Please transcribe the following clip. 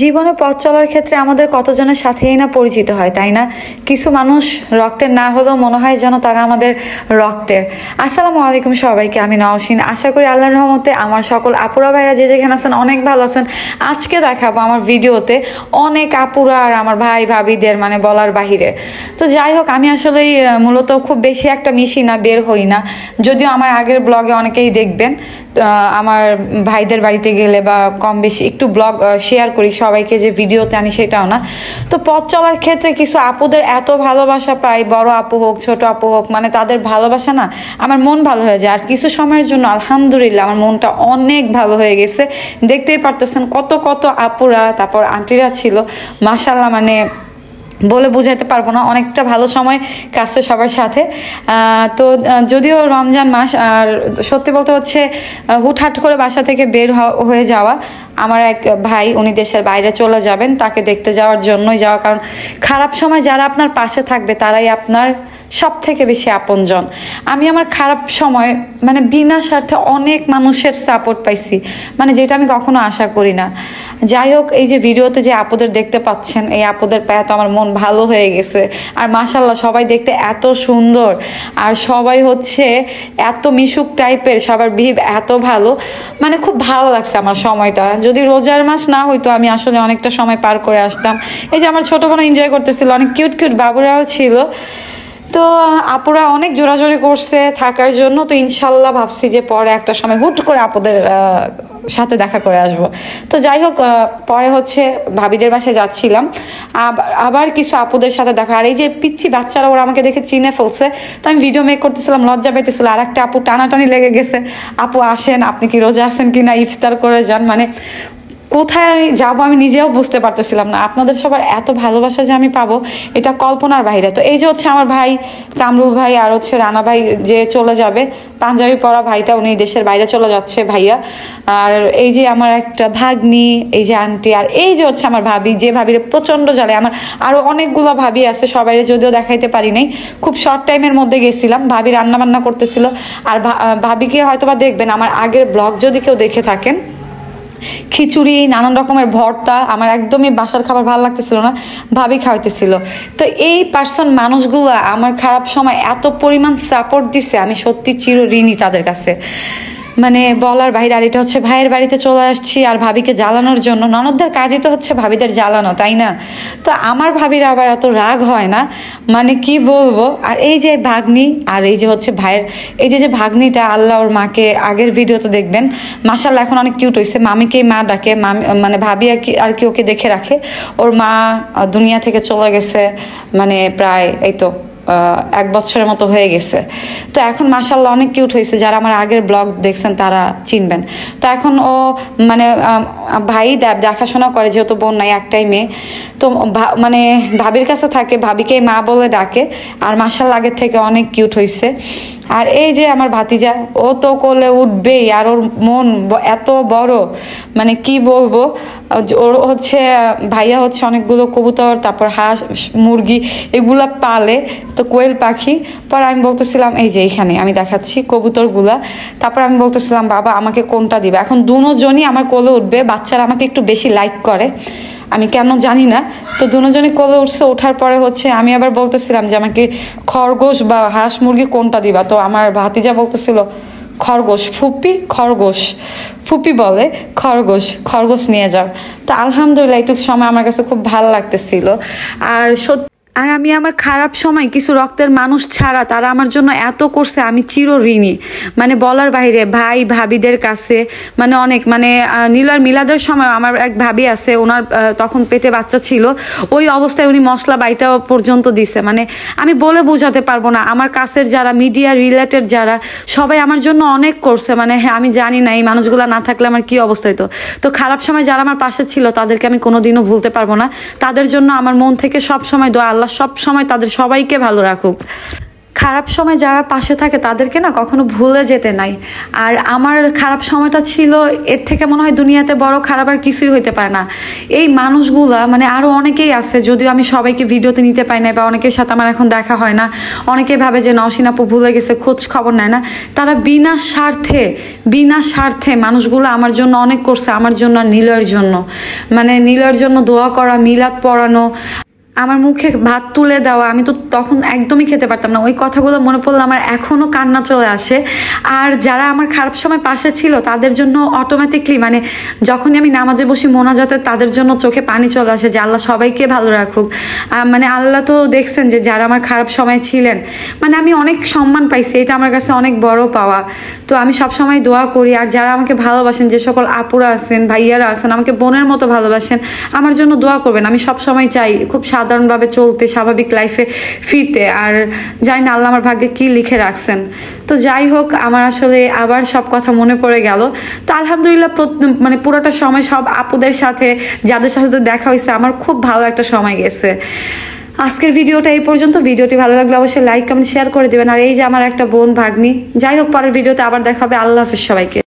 জীবনে পথ চলার ক্ষেত্রে আমাদের কতজনের সাথেই না পরিচিত হয়, তাই না? কিছু মানুষ রক্তের না হলেও মনে হয় যেন তারা আমাদের রক্তের। আসসালামু আলাইকুম সবাইকে, আমি নওশিন। আশা করি আল্লাহর রহমতে আমার সকল আপুরা ভাইরা যে যেখানে আছেন অনেক ভালো আছেন। আজকে দেখাবো আমার ভিডিওতে অনেক আপুরা আর আমার ভাই, ভাবিদের মানে বলার বাহিরে। তো যাই হোক, আমি আসলে মূলত খুব বেশি একটা মিশি না, বের হই না। যদিও আমার আগের ব্লগে অনেকেই দেখবেন। আমার ভাইদের বাড়িতে গেলে বা কম বেশি একটু ব্লগ শেয়ার করি, সবাইকে যে ভিডিওতে আনি সেটাও না। তো পথ চলার ক্ষেত্রে কিছু আপুদের এত ভালোবাসা পাই, বড় আপু হোক, ছোট আপু হোক মানে তাদের ভালোবাসা না, আমার মন ভালো হয়ে যায়। আর কিছু সময়ের জন্য আলহামদুলিল্লাহ আমার মনটা অনেক ভালো হয়ে গেছে। দেখতেই পারতেছেন কত কত আপুরা, তারপর আন্টিরা ছিল। মাসাল্লাহ মানে বলে বোঝাতে পারব না। অনেকটা ভালো সময় কাটছে সবার সাথে। তো যদিও রমজান মাস, আর সত্যি বলতে হচ্ছে হুটহাট করে বাসা থেকে বের হয়ে যাওয়া, আমার এক ভাই, উনি দেশের বাইরে চলে যাবেন, তাকে দেখতে যাওয়ার জন্যই যাওয়া। কারণ খারাপ সময় যারা আপনার পাশে থাকবে, তারাই আপনার সব থেকে বেশি আপনজন। আমি আমার খারাপ সময় মানে বিনা স্বার্থে অনেক মানুষের সাপোর্ট পাইছি। মানে যেটা আমি কখনো আশা করি না। যাই হোক, এই যে ভিডিওতে যে আপদের দেখতে পাচ্ছেন, এই আপদের পায়ে তো আমার মন ভালো হয়ে গেছে। আর মাসাল্লাহ সবাই দেখতে এত সুন্দর। আর সবাই হচ্ছে এত মিশুক টাইপের, সবার বিহেভ এত ভালো। মানে খুব ভালো লাগছে আমার সময়টা। যদি রোজার মাস না হইতো, আমি আসলে অনেকটা সময় পার করে আসতাম। এই যে আমার ছোটো বোন এনজয় করতেছিল, অনেক কিউট কিউট বাবুরাও ছিল। তো, আপুরা অনেক জোরাজোরি করছে থাকার জন্য, তো ইনশাল্লাহ ভাবছি যে পরে একটা সময় হুট করে আপুদের সাথে দেখা করে আসব। তো যাই হোক পরে হচ্ছে ভাবিদের বাসায় যাচ্ছিলাম। আবার কিছু আপুদের সাথে দেখা। আর এই যে পিচ্ছি বাচ্চারা, ওরা আমাকে দেখে চিনে ফেলছে। তো আমি ভিডিও মেক করতেছিলাম, লজ্জা পেতেছিল আর একটা আপু টানাটানি লেগে গেছে। আপু আসেন, আপনি কি রোজা আসেন কি না ইফতার করে যান। মানে কোথায় আমি যাব আমি নিজেও বুঝতে পারতেছিলাম না। আপনাদের সবার এত ভালোবাসা যে আমি পাবো, এটা কল্পনার বাইরে। তো এই যে হচ্ছে আমার ভাই কামরুল ভাই আর হচ্ছে রানা ভাই যে চলে যাবে, পাঞ্জাবি পরা ভাইটা উনি দেশের বাইরে চলে যাচ্ছে ভাইয়া। আর এই যে আমার একটা ভাগ্নি, এই যে আন্টি, আর এই যে হচ্ছে আমার ভাবি, যে ভাবির প্রচণ্ড জ্বালে আমার আরও অনেকগুলো ভাবি আছে সবাই যদিও দেখাইতে পারি নাই। খুব শর্ট টাইমের মধ্যে গেছিলাম, ভাবি রান্না বান্না করতেছিল। আর ভাবিকে হয়তো বা দেখবেন, আমার আগের ব্লগ যদি কেউ দেখে থাকেন খিচুড়ি, নানান রকমের ভর্তা, আমার একদমই বাসার খাবার ভালো লাগতেছিল না, ভাবি খাওয়াইতেছিল। তো এই পার্সন মানুষগুলা আমার খারাপ সময় এত পরিমাণ সাপোর্ট দিছে, আমি সত্যি চির ঋণী তাদের কাছে। মানে বলার বাইরে আর এটা হচ্ছে ভাইয়ের বাড়িতে চলে আসছি আর ভাবিকে জ্বালানোর জন্য। ননদদের কাজই তো হচ্ছে ভাবিদের জ্বালানো, তাই না? তো আমার ভাবির আবার এত রাগ হয় না মানে কি বলব? আর এই যে ভাগ্নি, আর এই যে হচ্ছে ভাইয়ের, এই যে যে ভাগ্নিটা আল্লাহ ওর মাকে, আগের ভিডিওতে দেখবেন মাসাল্লাহ এখন অনেক কিউট হয়েছে মামিকেই মা ডাকে, মামি মানে ভাবি আর কি আর কি ওকে দেখে রাখে। ওর মা দুনিয়া থেকে চলে গেছে মানে প্রায়, এই তো এক বছরের মতো হয়ে গেছে। তো এখন মাসাল্লাহ অনেক কিউট হয়েছে। যারা আমার আগের ব্লগ দেখছেন, তারা চিনবেন। তো এখন ও মানে ভাই দেখাশোনা করে, যেহেতু বোন নাই, একটাই মেয়ে। তো মানে ভাবির কাছে থাকে, ভাবিকে মা বলে ডাকে। আর মাসাল্লাহ আগের থেকে অনেক কিউট হয়েছে আর এই যে আমার ভাতিজা, ও তো করলে উঠবেই আর ওর মন এত বড়। মানে কি বলব? ওর হচ্ছে, ভাইয়া হচ্ছে অনেকগুলো কবুতর, তারপর হাঁস, মুরগি, এগুলা পালে। তো কোয়েল পাখি। পর আমি বলতেছিলাম, এই যে এইখানে, আমি দেখাচ্ছি কবুতরগুলা। তারপর আমি বলতেছিলাম, বাবা, আমাকে কোনটা দিবে? এখন দুজনই আমার কোলে উঠবে, বাচ্চারা আমাকে একটু বেশি লাইক করে। আমি কেন জানি না। তো দুজনে কোলে উঠছে, ওঠার পরে হচ্ছে আমি আবার বলতেছিলাম যে আমাকে খরগোশ বা হাঁস মুরগি কোনটা দিবা? তো আমার ভাতিজা বলতেছিল, খরগোশ, ফুপি খরগোশ। ফুপি বলে, খরগোশ খরগোশ নিয়ে যাও। তো আলহামদুলিল্লাহ, এইটুক সময় আমার কাছে খুব ভালো লাগতেছিল। আর সত্যি আর আমি আমার খারাপ সময় কিছু রক্তের মানুষ ছাড়া তারা আমার জন্য এত করছে, আমি চির ঋণী। মানে বলার বাইরে, ভাই, ভাবিদের কাছে মানে অনেক মানে নীলার মিলাদের সময় আমার এক ভাবি আছে, ওনার তখন পেটে বাচ্চা ছিল, ওই অবস্থায় উনি মশলা বাইটা পর্যন্ত দিছে। মানে আমি বলে বোঝাতে পারব না, আমার কাছের যারা, মিডিয়া রিলেটেড যারা, সবাই আমার জন্য অনেক করছে। মানে হ্যাঁ আমি জানি না এই মানুষগুলো না থাকলে আমার কি অবস্থা হতো তো খারাপ সময় যারা আমার পাশে ছিল, তাদেরকে আমি কোনোদিনও ভুলতে পারব না। তাদের জন্য আমার মন থেকে সব সময় দোয়া, আল্লাহ সব সময় তাদের সবাইকে ভালো রাখুক। খারাপ সময় যারা পাশে থাকে তাদেরকে না কখনো ভুলে যেতে নাই। আর আমার খারাপ সময়টা ছিল, এর থেকে মনে হয় দুনিয়াতে বড় খারাপ আর কিছুই হইতে পারে না। এই মানুষগুলা মানে আরও অনেকেই আছে, যদিও আমি সবাইকে ভিডিওতে নিতে পাই না বা অনেকের সাথে আমার এখন দেখা হয় না, অনেকে ভাবে যে নওশিন আপু ভুলে গেছে, খোঁজ খবর নেয় না। তারা বিনা স্বার্থে বিনা স্বার্থে মানুষগুলো আমার জন্য অনেক করছে, আমার জন্য আর নীলয়ের জন্য। মানে নীলয়ের জন্য দোয়া করা, মিলাদ পড়ানো আমার মুখে ভাত তুলে দেওয়া, আমি তো তখন একদমই খেতে পারতাম না। ওই কথাগুলো মনে পড়লে আমার এখনও কান্না চলে আসে। আর যারা আমার খারাপ সময় পাশে ছিল, তাদের জন্য অটোমেটিকলি মানে যখনই আমি নামাজে বসি মোনাজাতে, তাদের জন্য চোখে পানি চলে আসে যে, আল্লাহ সবাইকে ভালো রাখুক। মানে আল্লাহ তো দেখছেন যে, যারা আমার খারাপ সময় ছিলেন মানে আমি অনেক সম্মান পাইছি, এটা আমার কাছে অনেক বড় পাওয়া। তো আমি সব সময় দোয়া করি, আর যারা আমাকে ভালোবাসেন, যে সকল আপুরা আছেন, ভাইয়ারা আছেন, আমাকে বোনের মতো ভালোবাসেন, আমার জন্য দোয়া করবেন। আমি সব সময় চাই, খুব সাধারণভাবে চলতে, স্বাভাবিক লাইফে ফিরতে। আর জানি না, আল্লাহ আমার ভাগ্যে কি লিখে রাখছেন। তো যাই হোক, আমার আসলে আবার সব কথা মনে পড়ে গেল। তো আলহামদুলিল্লাহ মানে পুরোটা সময় সব আপুদের সাথে, যাদের সাথে দেখা হয়েছে, আমার খুব ভালো একটা সময় গেছে। আজকের ভিডিওটা এই পর্যন্ত। ভিডিওটি ভালো লাগলে অবশ্যই লাইক কমেন্ট শেয়ার করে দেবেন। আর এই যে আমার একটা বোন ভাগ্নি, যাই হোক, পরের ভিডিওতে আবার দেখা হবে। আল্লাহ হাফিজ সবাইকে।